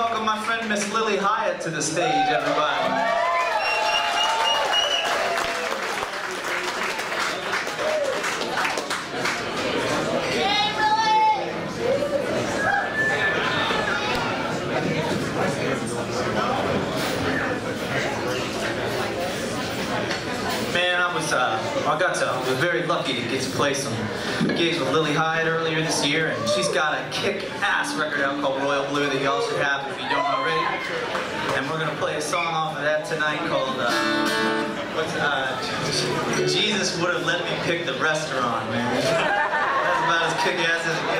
welcome my friend Miss Lilly Hiatt to the stage, everybody. Man, I was, uh, To, I was very lucky to get to play some gigs with Lilly Hiatt earlier this year, and she's got a kick-ass record out called Royal Blue that y'all should have if you don't already. And we're gonna play a song off of that tonight called, uh, what's, uh, Jesus would have let me pick the restaurant, man. That's about as kick-ass as it